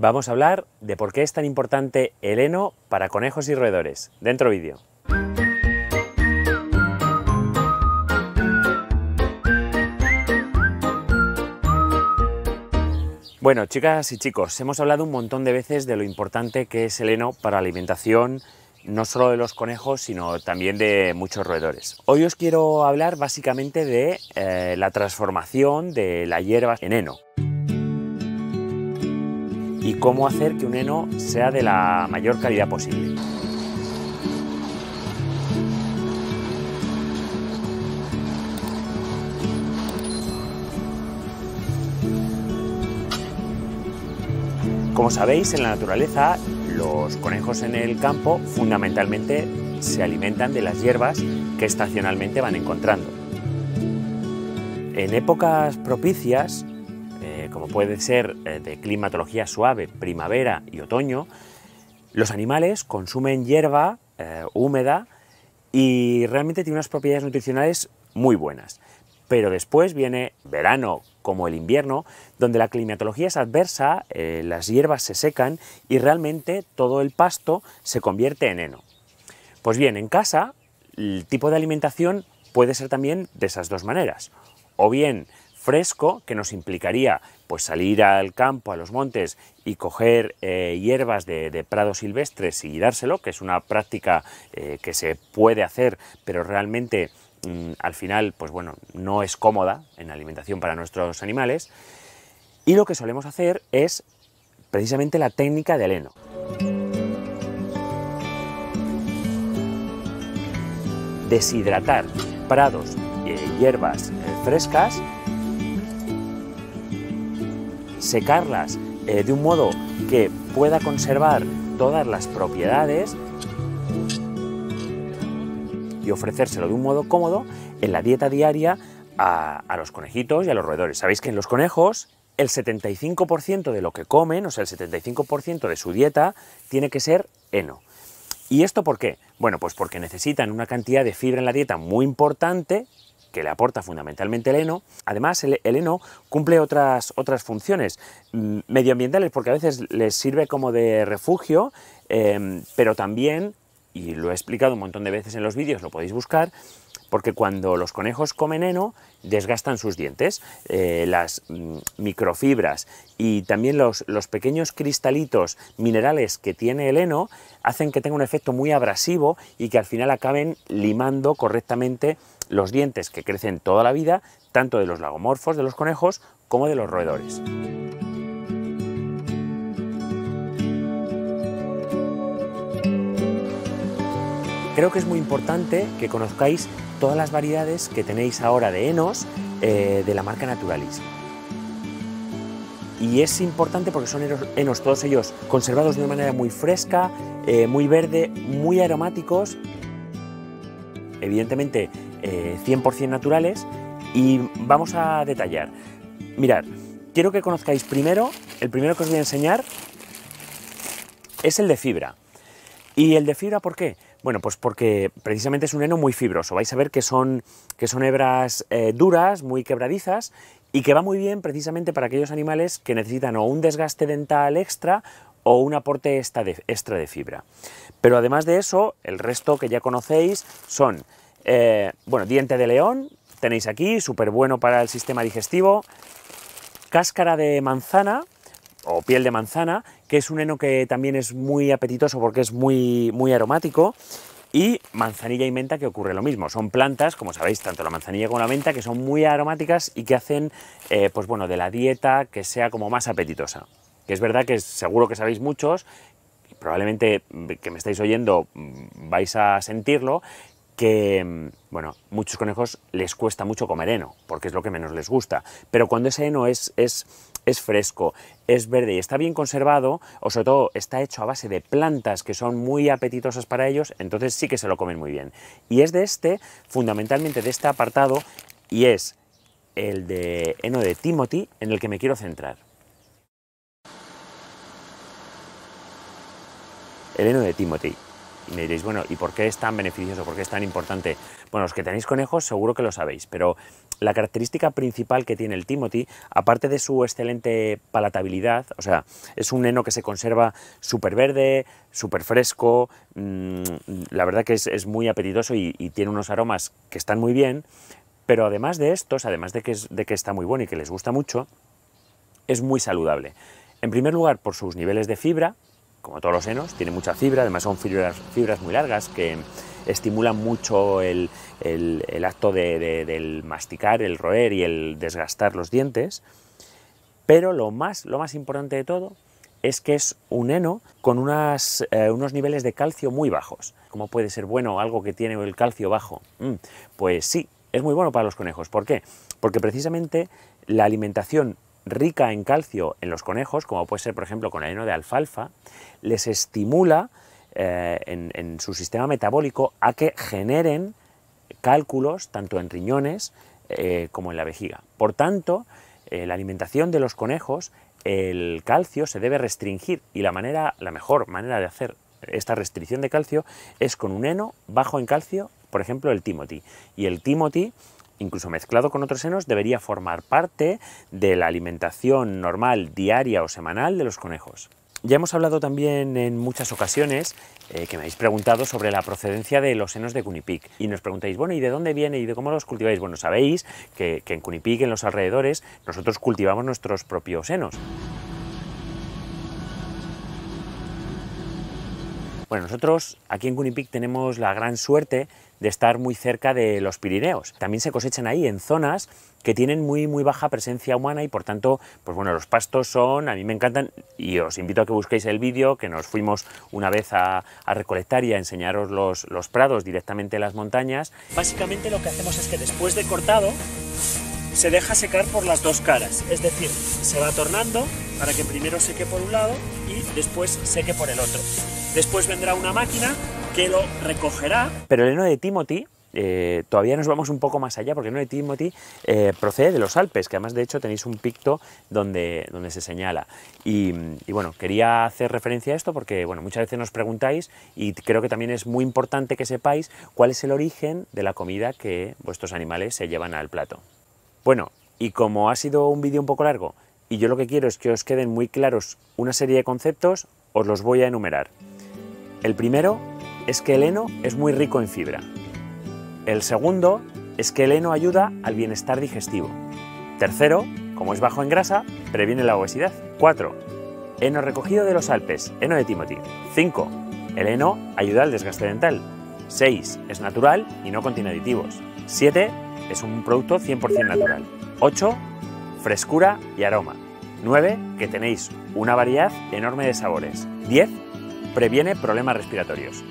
Vamos a hablar de por qué es tan importante el heno para conejos y roedores. Dentro vídeo. Bueno, chicas y chicos, hemos hablado un montón de veces de lo importante que es el heno para la alimentación, no solo de los conejos, sino también de muchos roedores. Hoy os quiero hablar básicamente de eh, la transformación de la hierba en heno y cómo hacer que un heno sea de la mayor calidad posible. Como sabéis, en la naturaleza, los conejos en el campo fundamentalmente se alimentan de las hierbas que estacionalmente van encontrando. En épocas propicias, como puede ser eh, de climatología suave, primavera y otoño, los animales consumen hierba eh, húmeda y realmente tiene unas propiedades nutricionales muy buenas. Pero después viene verano como el invierno, donde la climatología es adversa, eh, las hierbas se secan y realmente todo el pasto se convierte en heno. Pues bien, en casa el tipo de alimentación puede ser también de esas dos maneras. O bien fresco, que nos implicaría pues salir al campo, a los montes y coger eh, hierbas de, prados silvestres y dárselo, que es una práctica eh, que se puede hacer, pero realmente Mm, al final, pues bueno, no es cómoda en alimentación para nuestros animales. Y lo que solemos hacer es precisamente la técnica del heno. Deshidratar prados, eh, hierbas eh, frescas, secarlas eh, de un modo que pueda conservar todas las propiedades y ofrecérselo de un modo cómodo en la dieta diaria a, los conejitos y a los roedores. Sabéis que en los conejos el 75% de lo que comen, o sea, el 75% de su dieta, tiene que ser heno. ¿Y esto por qué? Bueno, pues porque necesitan una cantidad de fibra en la dieta muy importante, que le aporta fundamentalmente el heno. Además, el, heno cumple otras, otras funciones mm, medioambientales, porque a veces les sirve como de refugio, em, pero también y lo he explicado un montón de veces en los vídeos, lo podéis buscar, porque cuando los conejos comen heno, desgastan sus dientes. Eh, las mm, microfibras y también los, los, pequeños cristalitos minerales que tiene el heno hacen que tenga un efecto muy abrasivo y que al final acaben limando correctamente los dientes que crecen toda la vida, tanto de los lagomorfos de los conejos como de los roedores. Creo que es muy importante que conozcáis todas las variedades que tenéis ahora de henos eh, de la marca Naturalis. Y es importante porque son henos, todos ellos conservados de una manera muy fresca, eh, muy verde, muy aromáticos, evidentemente 100% eh, naturales. Y vamos a detallar. Mirad, quiero que conozcáis primero, el primero que os voy a enseñar es el de fibra. ¿Y el de fibra por qué? Bueno, pues porque precisamente es un heno muy fibroso. Vais a ver que son, que son hebras eh, duras, muy quebradizas y que va muy bien precisamente para aquellos animales que necesitan o un desgaste dental extra o un aporte extra de, fibra. Pero además de eso, el resto que ya conocéis son, eh, bueno, diente de león, tenéis aquí, súper bueno para el sistema digestivo, cáscara de manzana, o piel de manzana, que es un heno que también es muy apetitoso porque es muy, muy aromático, y manzanilla y menta que ocurre lo mismo. Son plantas, como sabéis, tanto la manzanilla como la menta, que son muy aromáticas y que hacen, eh, pues bueno, de la dieta que sea como más apetitosa. Que es verdad que seguro que sabéis muchos, probablemente que me estáis oyendo mm, vais a sentirlo, que, mm, bueno, muchos conejos les cuesta mucho comer heno, porque es lo que menos les gusta. Pero cuando ese heno es, es, es fresco, es verde y está bien conservado, o sobre todo está hecho a base de plantas que son muy apetitosas para ellos, entonces sí que se lo comen muy bien. Y es de este, fundamentalmente de este apartado, y es el de heno de Timothy, en el que me quiero centrar. El heno de Timothy. Y me diréis, bueno, ¿y por qué es tan beneficioso? ¿Por qué es tan importante? Bueno, los que tenéis conejos seguro que lo sabéis, pero la característica principal que tiene el Timothy, aparte de su excelente palatabilidad, o sea, es un heno que se conserva súper verde, súper fresco, mmm, la verdad que es, es muy apetitoso y, tiene unos aromas que están muy bien, pero además de estos, además de que, es, de que está muy bueno y que les gusta mucho, es muy saludable. En primer lugar, por sus niveles de fibra, como todos los senos, tiene mucha fibra, además son fibras, fibras muy largas que estimulan mucho el, el, acto de, de, del masticar, el roer y el desgastar los dientes. Pero lo más, lo más importante de todo es que es un heno con unas, eh, unos niveles de calcio muy bajos. ¿Cómo puede ser bueno algo que tiene el calcio bajo? Mm, pues sí, es muy bueno para los conejos. ¿Por qué? Porque precisamente la alimentación rica en calcio en los conejos, como puede ser por ejemplo con el heno de alfalfa, les estimula eh, en, su sistema metabólico a que generen cálculos tanto en riñones eh, como en la vejiga. Por tanto, eh, la alimentación de los conejos, el calcio se debe restringir y la, manera, la mejor manera de hacer esta restricción de calcio es con un heno bajo en calcio, por ejemplo el Timothy. Y el Timothy incluso mezclado con otros senos, debería formar parte de la alimentación normal, diaria o semanal de los conejos. Ya hemos hablado también en muchas ocasiones eh, que me habéis preguntado sobre la procedencia de los senos de Cunipic y nos preguntáis, bueno, ¿y de dónde viene y de cómo los cultiváis? Bueno, sabéis que, que en Cunipic, en los alrededores, nosotros cultivamos nuestros propios senos. Bueno, nosotros aquí en Cunipic tenemos la gran suerte de estar muy cerca de los Pirineos. También se cosechan ahí en zonas que tienen muy muy baja presencia humana y por tanto, pues bueno, los pastos son, a mí me encantan y os invito a que busquéis el vídeo, que nos fuimos una vez a, recolectar y a enseñaros los, los prados directamente en las montañas. Básicamente lo que hacemos es que después de cortado se deja secar por las dos caras, es decir, se va tornando para que primero seque por un lado y después seque por el otro. Después vendrá una máquina que lo recogerá. Pero el heno de Timothy, eh, todavía nos vamos un poco más allá, porque el heno de Timothy eh, procede de los Alpes, que además de hecho tenéis un picto donde, donde se señala. Y, y, bueno, quería hacer referencia a esto porque bueno, muchas veces nos preguntáis y creo que también es muy importante que sepáis cuál es el origen de la comida que vuestros animales se llevan al plato. Bueno, y como ha sido un vídeo un poco largo, y yo lo que quiero es que os queden muy claros una serie de conceptos, os los voy a enumerar. El primero es que el heno es muy rico en fibra. El segundo es que el heno ayuda al bienestar digestivo. Tercero, como es bajo en grasa, previene la obesidad. 4. Heno recogido de los Alpes, heno de Timothy. 5. El heno ayuda al desgaste dental. 6. Es natural y no contiene aditivos. 7. Es un producto 100% natural. 8. Frescura y aroma. 9. Que tenéis una variedad enorme de sabores. 10. Previene problemas respiratorios.